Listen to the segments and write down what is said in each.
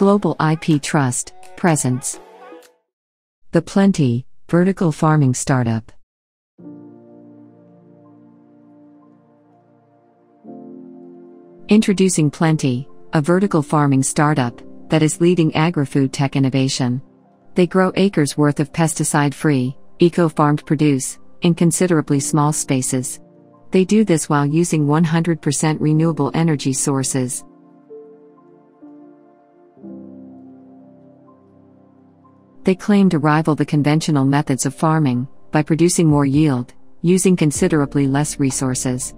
Global IP Trust, Presents. The Plenty, Vertical Farming Startup. Introducing Plenty, a vertical farming startup that is leading agri-food tech innovation. They grow acres worth of pesticide free, eco farmed produce in considerably small spaces. They do this while using 100% renewable energy sources. They claim to rival the conventional methods of farming by producing more yield, using considerably less resources.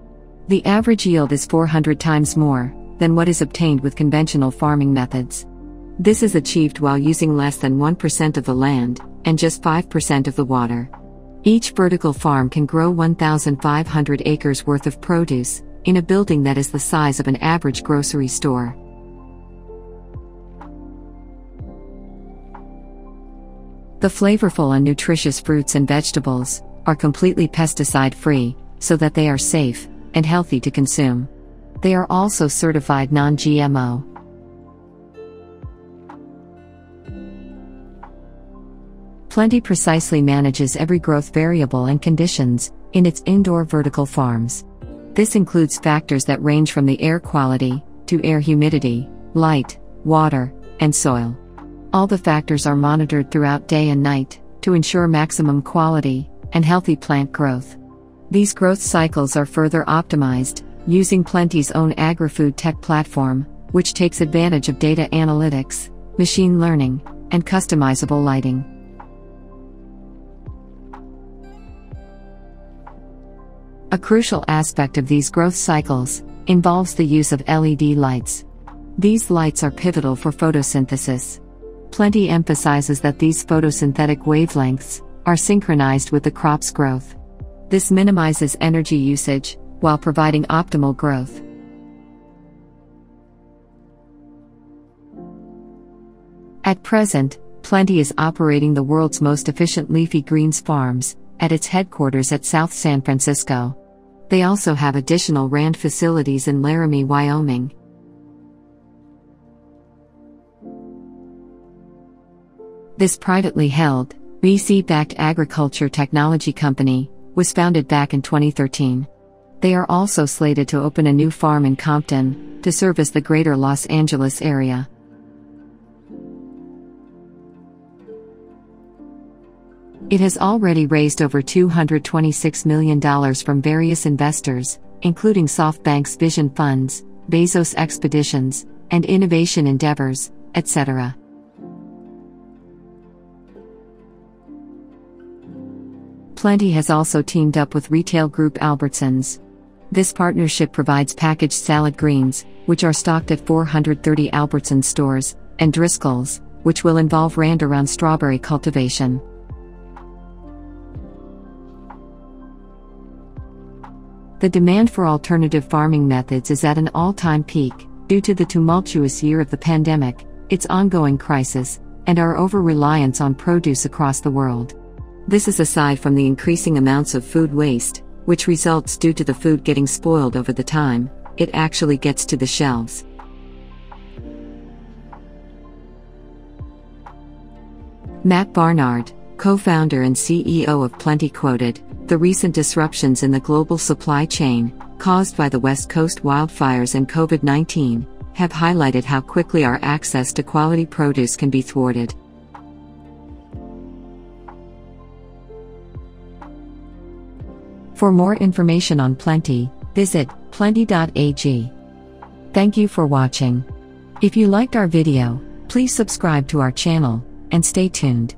The average yield is 400 times more than what is obtained with conventional farming methods. This is achieved while using less than 1% of the land and just 5% of the water. Each vertical farm can grow 1,500 acres worth of produce in a building that is the size of an average grocery store. The flavorful and nutritious fruits and vegetables are completely pesticide free, so that they are safe and healthy to consume. They are also certified non GMO. Plenty precisely manages every growth variable and conditions in its indoor vertical farms. This includes factors that range from the air quality to air humidity, light, water, and soil. All the factors are monitored throughout day and night to ensure maximum quality and healthy plant growth. These growth cycles are further optimized using Plenty's own agri-food tech platform, which takes advantage of data analytics, machine learning, and customizable lighting. A crucial aspect of these growth cycles involves the use of LED lights. These lights are pivotal for photosynthesis. Plenty emphasizes that these photosynthetic wavelengths are synchronized with the crop's growth. This minimizes energy usage while providing optimal growth. At present, Plenty is operating the world's most efficient leafy greens farms at its headquarters at South San Francisco. They also have additional R&D facilities in Laramie, Wyoming. This privately held, VC backed agriculture technology company was founded back in 2013. They are also slated to open a new farm in Compton to service the greater Los Angeles area. It has already raised over $226 million from various investors, including SoftBank's Vision Funds, Bezos Expeditions, and Innovation Endeavors, etc. Plenty has also teamed up with retail group Albertsons. This partnership provides packaged salad greens, which are stocked at 430 Albertsons stores, and Driscoll's, which will involve R&D around strawberry cultivation. The demand for alternative farming methods is at an all time peak, due to the tumultuous year of the pandemic, its ongoing crisis, and our over reliance on produce across the world. This is aside from the increasing amounts of food waste, which results due to the food getting spoiled over the time it actually gets to the shelves. Matt Barnard, co founder and CEO of Plenty, quoted The recent disruptions in the global supply chain, caused by the West Coast wildfires and COVID 19, have highlighted how quickly our access to quality produce can be thwarted. For more information on Plenty, visit plenty.ag. Thank you for watching. If you liked our video, please subscribe to our channel and stay tuned.